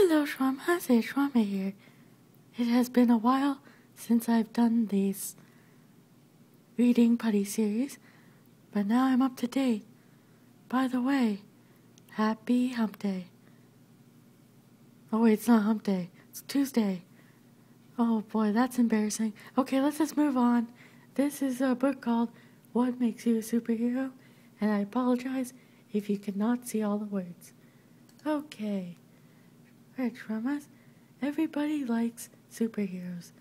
Hello. It's Shawarma here. It has been a while since I've done these reading putty series, but now I'm up to date. By the way, happy hump day. Oh, wait, it's not hump day. It's Tuesday. Oh boy, that's embarrassing. Okay, let's just move on. This is a book called What Makes You a Superhero, and I apologize if you cannot see all the words. Okay. Alright, us, Everybody likes superheroes.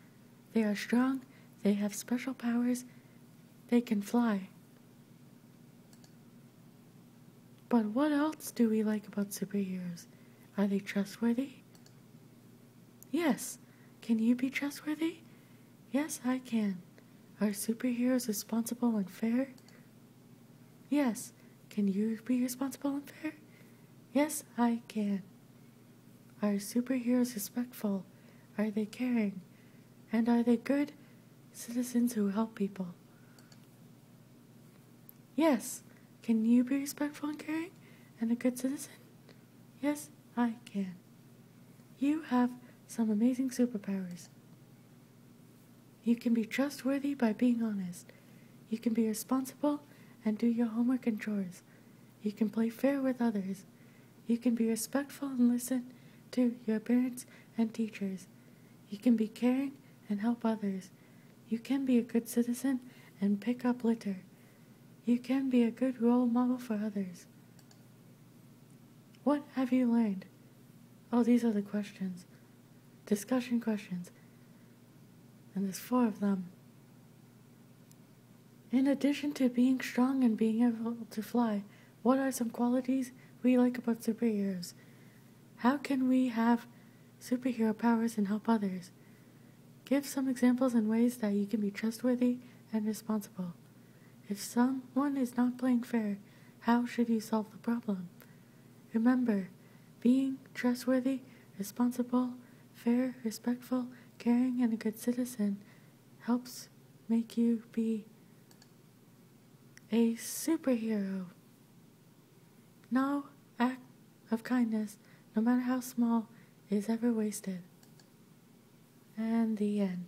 They are strong, they have special powers, they can fly. But what else do we like about superheroes? Are they trustworthy? Yes. Can you be trustworthy? Yes, I can. Are superheroes responsible and fair? Yes. Can you be responsible and fair? Yes, I can. Are superheroes respectful? Are they caring? And are they good citizens who help people? Yes. Can you be respectful and caring and a good citizen? Yes, I can. You have some amazing superpowers. You can be trustworthy by being honest. You can be responsible and do your homework and chores. You can play fair with others. You can be respectful and listen to your parents and teachers. You can be caring and help others. You can be a good citizen and pick up litter. You can be a good role model for others. What have you learned? Oh, these are the questions. Discussion questions. And there's four of them. In addition to being strong and being able to fly, what are some qualities we like about superheroes? How can we have superhero powers and help others? Give some examples and ways that you can be trustworthy and responsible. If someone is not playing fair, how should you solve the problem? Remember, being trustworthy, responsible, fair, respectful, caring, and a good citizen helps make you be a superhero. No act of kindness, no matter how small, is ever wasted. And the end.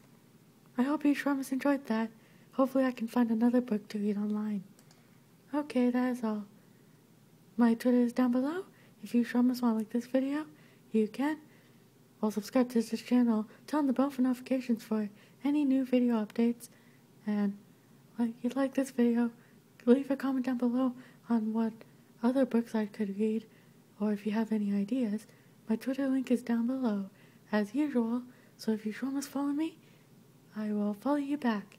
I hope you Shawarmas enjoyed that. Hopefully I can find another book to read online. Okay, that is all. My Twitter is down below. If you Shawarmas want to like this video, you can. Well, subscribe to this channel, turn on the bell for notifications for any new video updates, and if you like this video, leave a comment down below on what other books I could read, or if you have any ideas. My Twitter link is down below, as usual, so if you must follow me, I will follow you back.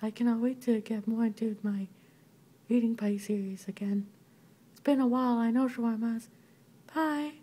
I cannot wait to get more into my reading pie series again. It's been a while, I know, Shawarmas. Bye.